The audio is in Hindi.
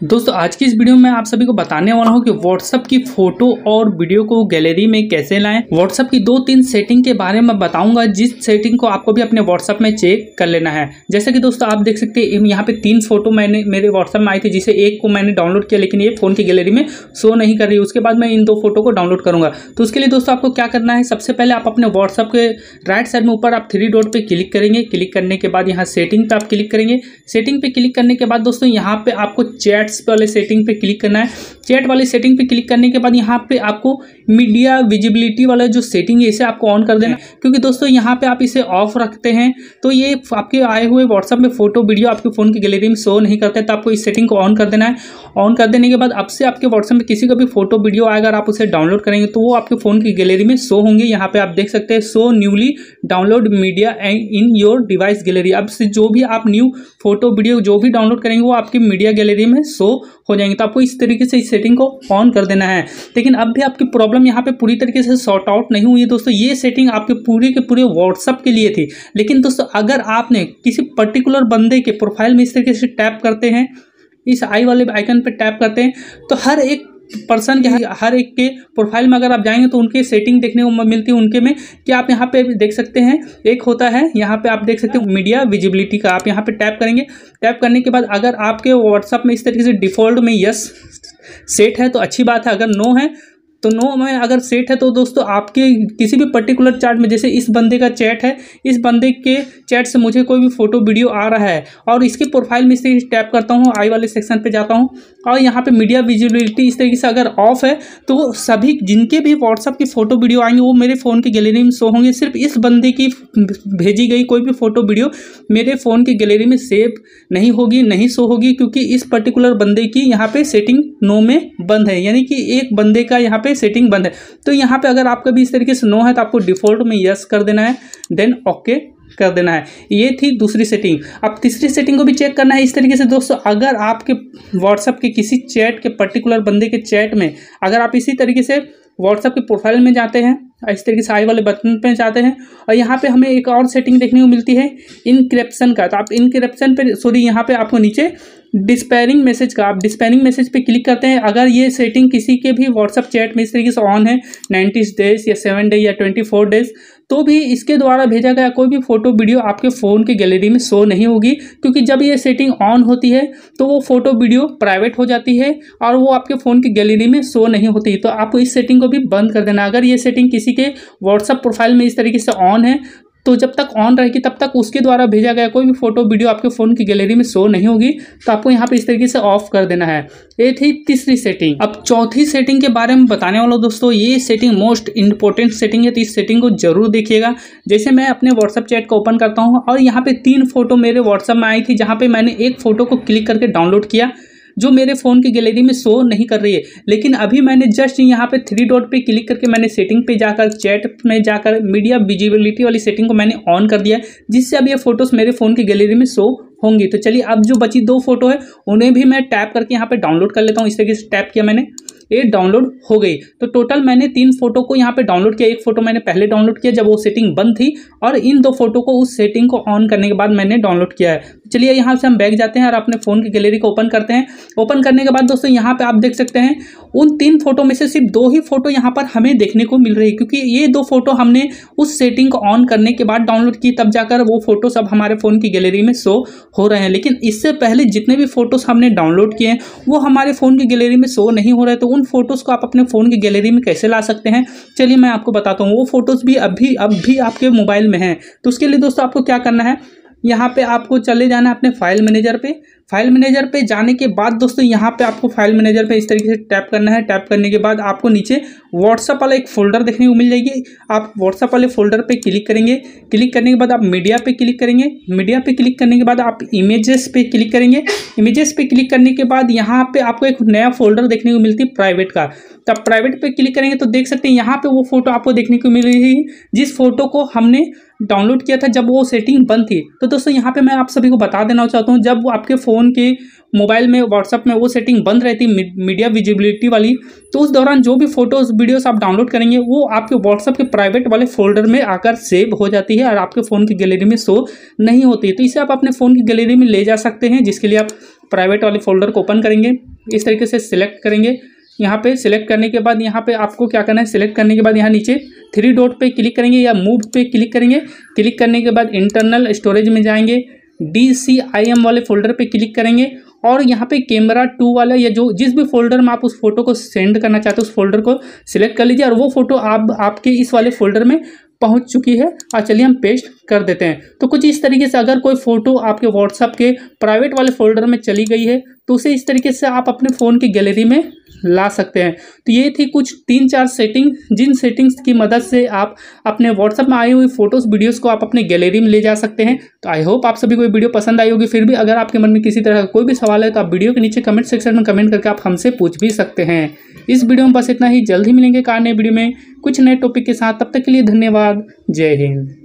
दोस्तों, आज की इस वीडियो में आप सभी को बताने वाला हूँ कि व्हाट्सअप की फ़ोटो और वीडियो को गैलरी में कैसे लाएँ। व्हाट्सअप की दो तीन सेटिंग के बारे में बताऊँगा, जिस सेटिंग को आपको भी अपने व्हाट्सअप में चेक कर लेना है। जैसे कि दोस्तों, आप देख सकते हैं, यहाँ पे तीन फ़ोटो मैंने, मेरे व्हाट्सअप में आई थी, जिसे एक को मैंने डाउनलोड किया, लेकिन ये फ़ोन की गैलरी में शो नहीं कर रही उसके बाद मैं इन दो फ़ोटो को डाउनलोड करूँगा। तो उसके लिए दोस्तों, आपको क्या करना है, सबसे पहले आप अपने व्हाट्सअप के राइट साइड में ऊपर आप थ्री डॉट पर क्लिक करेंगे। क्लिक करने के बाद यहाँ सेटिंग पर आप क्लिक करेंगे। सेटिंग पर क्लिक करने के बाद दोस्तों, यहाँ पे आपको चैट्स वाले सेटिंग पे क्लिक करना है। चैट वाली सेटिंग पे क्लिक करने के बाद यहाँ पे आपको मीडिया विजिबिलिटी वाला जो सेटिंग है इसे आपको ऑन कर देना। है क्योंकि दोस्तों यहाँ पे आप इसे ऑफ़ रखते हैं तो ये आपके आए हुए व्हाट्सअप में फ़ोटो वीडियो आपके फ़ोन की गैलरी में शो नहीं करते तो आपको इस सेटिंग को ऑन कर देना है। ऑन कर देने के बाद अब से आपके व्हाट्सएप में किसी का भी फ़ोटो वीडियो आएगा अगर आप उसे डाउनलोड करेंगे तो वो आपके फ़ोन की गैलरी में शो होंगे। यहाँ पे आप देख सकते हैं show newly download media and in your device gallery अब से जो भी आप न्यू फ़ोटो वीडियो जो भी डाउनलोड करेंगे, वो आपकी मीडिया गैलरी में शो हो जाएँगे। तो आपको इस तरीके से इस सेटिंग को ऑन कर देना है। लेकिन अब भी आपकी प्रॉब्लम यहाँ पर पूरी तरीके से सॉर्ट आउट नहीं हुई है दोस्तों। ये सेटिंग आपके पूरे के पूरे व्हाट्सअप के लिए थी। लेकिन दोस्तों, अगर आपने किसी पर्टिकुलर बंदे के प्रोफ़ाइल में इस तरीके से टैप करते हैं इस आई वाले आइकन पर टैप करते हैं तो हर एक पर्सन के हर एक के प्रोफ़ाइल में अगर आप जाएँगे तो उनके सेटिंग देखने को मिलती है उनके में, कि आप यहाँ पे देख सकते हैं। एक होता है, यहाँ पे आप देख सकते हैं मीडिया विजिबिलिटी का, आप यहाँ पे टैप करेंगे। टैप करने के बाद अगर आपके व्हाट्सअप में इस तरीके से डिफ़ॉल्ट में यस सेट है तो अच्छी बात है। अगर नो है तो नो में अगर सेट है तो दोस्तों आपके किसी भी पर्टिकुलर चार्ट में, जैसे इस बंदे का चैट है, इस बंदे के चैट से मुझे कोई भी फ़ोटो वीडियो आ रहा है, और इसके प्रोफ़ाइल में से टैप करता हूँ, आई वाले सेक्शन पे जाता हूँ, और यहाँ पे मीडिया विजिबिलिटी इस तरीके से अगर ऑफ़ है तो सभी जिनके भी व्हाट्सअप की फ़ोटो वीडियो आएँगे, वो मेरे फ़ोन की गैलरी में शो होंगे। सिर्फ़ इस बंदे की भेजी गई कोई भी फ़ोटो वीडियो मेरे फ़ोन की गैलरी में सेव नहीं होगी, नहीं शो होगी, क्योंकि इस पर्टिकुलर बंदे की यहाँ पे सेटिंग नो में बंद है। यानी कि एक बंदे का यहाँ पे सेटिंग बंद है। तो यहाँ पे अगर आपका भी इस तरीके से नो है तो आपको डिफ़ॉल्ट में यस कर देना है देन ओके कर देना है। ये थी दूसरी सेटिंग अब तीसरी सेटिंग को भी चेक करना है इस तरीके से। दोस्तों, अगर आपके व्हाट्सअप के किसी चैट के पर्टिकुलर बंदे के चैट में, अगर आप इसी तरीके से व्हाट्सअप के प्रोफ़ाइल में जाते हैं इस तरीके से आई वाले बटन पे जाते हैं। और यहाँ पे हमें एक और सेटिंग देखने को मिलती है इनक्रिप्शन का। तो आप इनक्रिप्शन पे सॉरी यहाँ पे आपको नीचे डिस्पेरिंग मैसेज का, आप डिस्पेरिंग मैसेज पे क्लिक करते हैं। अगर ये सेटिंग किसी के भी व्हाट्सअप चैट में इस तरीके से ऑन है नाइन्टी डेज़ या सेवन डेज़ या ट्वेंटी फोर डेज़ तो भी इसके द्वारा भेजा गया कोई भी फ़ोटो वीडियो आपके फ़ोन की गैलरी में शो नहीं होगी, क्योंकि जब ये सेटिंग ऑन होती है तो वो फ़ोटो वीडियो प्राइवेट हो जाती है और वो आपके फ़ोन की गैलरी में शो नहीं होती। तो आपको इस सेटिंग को भी बंद कर देना। अगर ये सेटिंग किसी के व्हाट्सअप प्रोफ़ाइल में इस तरीके से ऑन है तो जब तक ऑन रहेगी, तब तक उसके द्वारा भेजा गया कोई भी फ़ोटो वीडियो आपके फ़ोन की गैलरी में शो नहीं होगी तो आपको यहाँ पे इस तरीके से ऑफ़ कर देना है। ये थी तीसरी सेटिंग अब चौथी सेटिंग के बारे में बताने वाला दोस्तों, ये सेटिंग मोस्ट इंपॉर्टेंट सेटिंग है तो इस सेटिंग को ज़रूर देखिएगा। जैसे मैं अपने व्हाट्सअप चैट को ओपन करता हूँ और यहाँ पर तीन फ़ोटो मेरे व्हाट्सअप में आई थी, जहाँ पर मैंने एक फ़ोटो को क्लिक करके डाउनलोड किया। जो मेरे फ़ोन की गैलरी में शो नहीं कर रही है। लेकिन अभी मैंने जस्ट यहाँ पे थ्री डॉट पे क्लिक करके मैंने सेटिंग पे जाकर चैट में जाकर मीडिया विजिबिलिटी वाली सेटिंग को मैंने ऑन कर दिया जिससे अब ये फ़ोटोज़ मेरे फ़ोन की गैलरी में शो होंगी। तो चलिए, अब जो बची दो फ़ोटो है, उन्हें भी मैं टैप करके यहाँ पर डाउनलोड कर लेता हूँ। इस तरीके से टैप किया मैंने। ये डाउनलोड हो गई। तो टोटल मैंने तीन फ़ोटो को यहाँ पे डाउनलोड किया। एक फ़ोटो मैंने पहले डाउनलोड किया जब वो सेटिंग बंद थी और इन दो फ़ोटो को उस सेटिंग को ऑन करने के बाद मैंने डाउनलोड किया है। चलिए यहाँ से हम बैग जाते हैं और अपने फ़ोन की गैलरी को ओपन करते हैं। ओपन करने के बाद दोस्तों यहाँ पे आप देख सकते हैं, उन तीन फ़ोटो में से सिर्फ़ दो ही फ़ोटो यहाँ पर हमें देखने को मिल रही क्योंकि ये दो फ़ोटो हमने उस सेटिंग को ऑन करने के बाद डाउनलोड की, तब जाकर वो फ़ोटो सब हमारे फ़ोन की गैलरी में शो हो रहे हैं। लेकिन इससे पहले जितने भी फ़ोटोज़ हमने डाउनलोड किए हैं, वो हमारे फ़ोन की गैलरी में शो नहीं हो रहे। तो उन फ़ोटोज़ को आप अपने फ़ोन की गैलरी में कैसे ला सकते हैं? चलिए मैं आपको बताता हूँ, वो फ़ोटोज़ भी अभी अब भी आपके मोबाइल में हैं। तो उसके लिए दोस्तों आपको क्या करना है? यहाँ पे आपको चले जाना है अपने फ़ाइल मैनेजर पे। फ़ाइल मैनेजर पे जाने के बाद दोस्तों, यहाँ पे आपको फ़ाइल मैनेजर पे इस तरीके से टैप करना है। टैप करने के बाद आपको नीचे व्हाट्सअप वाला एक फोल्डर देखने को मिल जाएगी। आप व्हाट्सअप वाले फोल्डर पे क्लिक करेंगे। क्लिक करने के बाद आप मीडिया पे क्लिक करेंगे। मीडिया पे क्लिक करने के बाद आप इमेजेस पे क्लिक करेंगे। इमेजेस पे क्लिक करने के बाद यहाँ पे आपको एक नया फोल्डर देखने को मिलती है प्राइवेट का। तो आप प्राइवेट पे क्लिक करेंगे तो देख सकते हैं यहाँ पे वो फ़ोटो आपको देखने को मिल रही है। जिस फ़ोटो को हमने डाउनलोड किया था, जब वो सेटिंग बंद थी। तो दोस्तों, यहाँ पे मैं आप सभी को बता देना चाहता हूँ, जब आपके फ़ोन के मोबाइल में व्हाट्सअप में वो सेटिंग बंद रहती मीडिया विजिबिलिटी वाली तो उस दौरान जो भी फ़ोटोज़ वीडियोस आप डाउनलोड करेंगे, वो आपके व्हाट्सअप के प्राइवेट वाले फोल्डर में आकर सेव हो जाती है और आपके फ़ोन की गैलरी में शो नहीं होती तो इसे आप अपने फ़ोन की गैलरी में ले जा सकते हैं, जिसके लिए आप प्राइवेट वाले फोल्डर को ओपन करेंगे। इस तरीके से सिलेक्ट करेंगे। यहाँ पे सिलेक्ट करने के बाद यहाँ पे आपको क्या करना है? सिलेक्ट करने के बाद यहाँ नीचे थ्री डॉट पे क्लिक करेंगे या मूव पे क्लिक करेंगे। क्लिक करने के बाद इंटरनल स्टोरेज में जाएँगे। डी सी आई एम वाले फोल्डर पे क्लिक करेंगे। और यहाँ पे कैमरा टू वाला या जो जिस भी फोल्डर में आप उस फ़ोटो को सेंड करना चाहते हो, उस फोल्डर को सिलेक्ट कर लीजिए। और वो फ़ोटो आप, आपके इस वाले फोल्डर में पहुँच चुकी है। और चलिए हम पेस्ट कर देते हैं। तो कुछ इस तरीके से अगर कोई फ़ोटो आपके व्हाट्सअप के प्राइवेट वाले फोल्डर में चली गई है तो उसे इस तरीके से आप अपने फ़ोन की गैलरी में ला सकते हैं। तो ये थी कुछ तीन चार सेटिंग जिन सेटिंग्स की मदद से आप अपने व्हाट्सअप में आई हुई फ़ोटोज़ वीडियोस को आप अपने गैलरी में ले जा सकते हैं। तो आई होप आप सभी को वीडियो पसंद आई होगी। फिर भी अगर आपके मन में किसी तरह का कोई भी सवाल है तो आप वीडियो के नीचे कमेंट सेक्शन में कमेंट करके आप हमसे पूछ भी सकते हैं। इस वीडियो में बस इतना ही। जल्द ही मिलेंगे कार नए वीडियो में कुछ नए टॉपिक के साथ। तब तक के लिए धन्यवाद। जय हिंद।